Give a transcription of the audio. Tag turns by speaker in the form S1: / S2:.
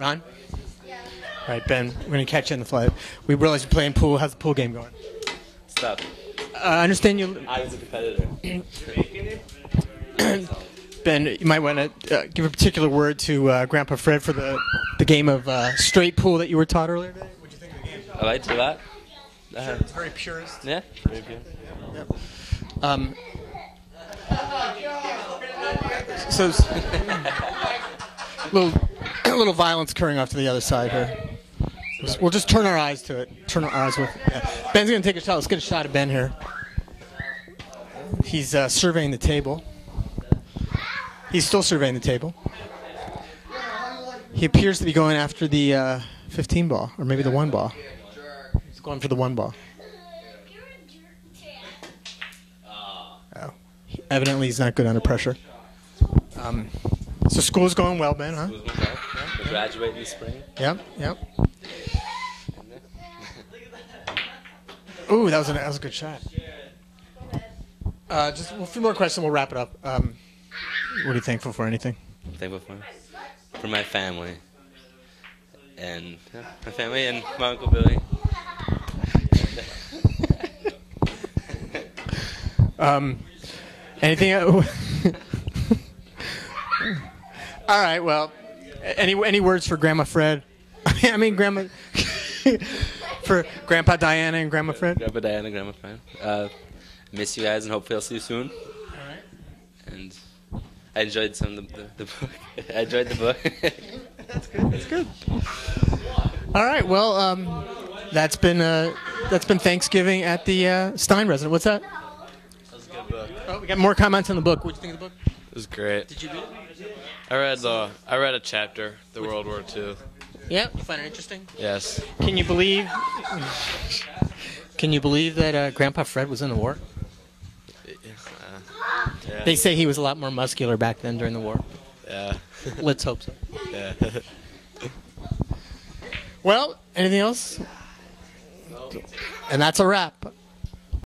S1: Ron? All right, Ben, we're going to catch you in the flight. We realize you're playing pool. How's the pool game going?
S2: Stop.
S1: Uh, I understand you,
S2: I was a competitor.
S1: Ben, you might want to uh, give a particular word to uh, Grandpa Fred for the, the game of uh, straight pool that you were taught earlier today. What'd you think of the game?
S2: I liked it a lot. Uh,
S1: It's very purist.
S2: yeah, very pure. good.
S1: Um, so, little, a little violence occurring off to the other side here. We'll just- turn our eyes to it. Turn our eyes with. Yeah. Ben's gonna take a shot. Let's get a shot of Ben here. He's uh, surveying the table. He's still surveying the table. He appears to be going after the uh, 15 ball, or maybe the one ball. He's going for the one ball. Oh. Evidently, he's not good under pressure. Um, so school's going well, Ben, huh?
S2: Was one well. Yeah. We'll graduate this spring.
S1: Yep, yep. Ooh, that was a, that was a good shot. Uh, just a few more questions. We'll wrap it up. Um, what are you thankful for? Anything?
S2: Thankful for for my family and yeah, my family and my uncle Billy.
S1: Um, anything? All right. Well, any any words for Grandma Fred? I mean, Grandma for Grandpa Diana and Grandma Fred.
S2: Grandpa Diana, Grandma Fran. Uh, miss you guys and hopefully I'll see you soon.
S1: All right.
S2: And I enjoyed some of the, the, the book. I enjoyed the book.
S1: That's good. That's good. All right. Well, um, that's been uh, that's been Thanksgiving at the uh, Stein resident. What's that?
S3: That was a good book.
S1: Oh, we got more comments on the book. What do you think of the book?
S3: It was great.
S1: Did you read it?
S3: I read the I read a chapter, the World War II.
S1: Yep. You find it interesting?
S3: Yes.
S1: Can you believe? Can you believe that uh, Grandpa Fred was in the war?
S3: Uh, yeah.
S1: They say he was a lot more muscular back then during the war.
S3: yeah.
S1: Let's hope so.
S3: yeah.
S1: Well, anything else? No. And that's a wrap.